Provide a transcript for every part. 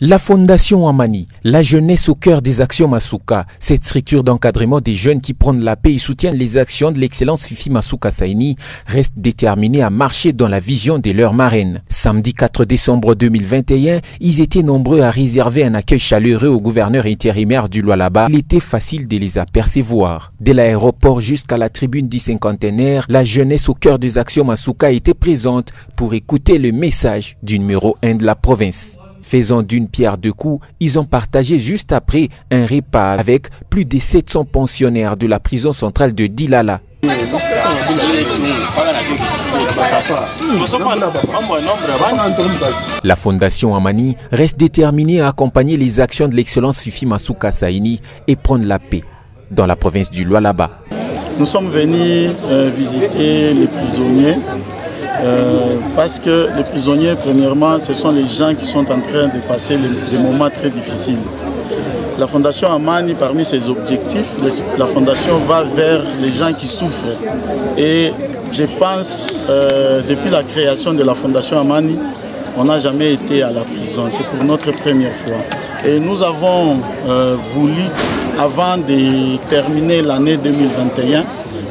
La Fondation Amani, la jeunesse au cœur des actions Masuka, cette structure d'encadrement des jeunes qui prennent la paix et soutiennent les actions de l'excellence Fifi Masuka Saini, reste déterminée à marcher dans la vision de leur marraine. Samedi 4 décembre 2021, ils étaient nombreux à réserver un accueil chaleureux au gouverneur intérimaire du Lualaba. Il était facile de les apercevoir. De l'aéroport jusqu'à la tribune du cinquantenaire, la jeunesse au cœur des actions Masuka était présente pour écouter le message du numéro 1 de la province. Faisant d'une pierre deux coups, ils ont partagé juste après un repas avec plus de 700 pensionnaires de la prison centrale de Dilala. La Fondation Amani reste déterminée à accompagner les actions de l'excellence Fifi Masuka Saini et prendre la paix dans la province du Lualaba. Nous sommes venus euh, visiter les prisonniers euh, parce que les prisonniers, premièrement, ce sont les gens qui sont en train de passer des moments très difficiles. La Fondation Amani, parmi ses objectifs, la Fondation va vers les gens qui souffrent. Et je pense, euh, depuis la création de la Fondation Amani, on n'a jamais été à la prison. C'est pour notre première fois. Et nous avons euh, voulu, avant de terminer l'année 2021,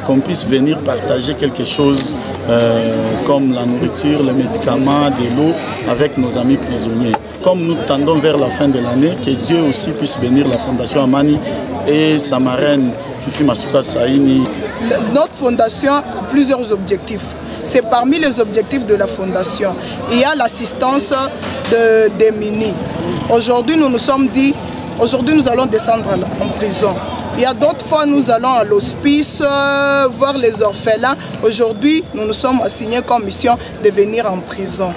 qu'on puisse venir partager quelque chose euh, comme la nourriture, les médicaments, de l'eau avec nos amis prisonniers. Comme nous tendons vers la fin de l'année, que Dieu aussi puisse bénir la Fondation Amani et sa marraine Fifi Masuka Saini. Notre fondation a plusieurs objectifs. C'est parmi les objectifs de la fondation. Il y a l'assistance de, des mini. Aujourd'hui, nous nous sommes dit, aujourd'hui nous allons descendre en prison. Il y a d'autres fois, nous allons à l'hospice euh, voir les orphelins. Aujourd'hui, nous nous sommes assignés comme mission de venir en prison.